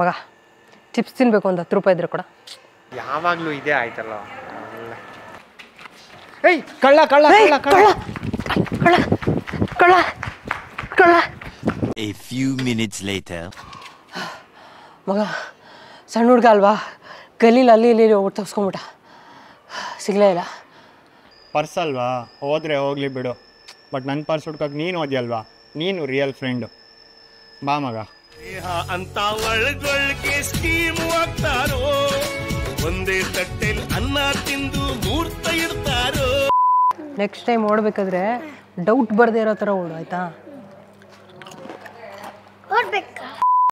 ಮಗ ಚಿಪ್ಸ್ ತಿನ್ಬೇಕು ಒಂದು ಹತ್ತು ರೂಪಾಯಿ ಇದ್ರೆ ಕೂಡ. ಯಾವಾಗಲೂ ಇದೇ ಆಯ್ತಲ್ಲ. ಏಯ್ ಕಳ್ಳ ಕಳ್ಳ ಕಳ್ಳ ಕಳ್ಳ. ಕಳ್ಳ ಕಳ್ಳ ಕಳ್ಳ A few minutes later. ಮಗ ಸಣ್ಣ ಹುಡ್ಗ ಅಲ್ವಾ? ಗಲೀಲಿ ಅಲ್ಲಿ ಇಲ್ಲಿ ಹೋಗ್ಬಿಟ್ಟು ತಪ್ಸ್ಕೊಂಬಿಟ್ಟ. ಸಿಗ್ಲೇ ಇಲ್ಲ. ಪರ್ಸ್ ಅಲ್ವಾ? ಹೋದ್ರೆ ಹೋಗ್ಲಿ ಬಿಡು. ಬಟ್ ನನ್ನ ಪರ್ಸ್ ಹುಡ್ಕಕ್ಕೆ ನೀನು ಓದಿಯಲ್ವಾ ನೀನು ರಿಯಲ್ ಫ್ರೆಂಡು ಬಾ ಮಗ. ಅಂತ ಒಳಗೊಳಗೆ ಸ್ಕೀಮ್ ಆಗ್ತಾರೋ ಒಂದೇ ತಟ್ಟೆಲ್ ಅನ್ನ ತಿಂದು ಮೂರ್ತ ಇರ್ತಾರೋ ನೆಕ್ಸ್ಟ್ ಟೈಮ್ ಓಡಬೇಕಾದ್ರೆ ಡೌಟ್ ಬರದೇ ಇರೋ ಥರ ಓಡು, ಆಯಿತಾ?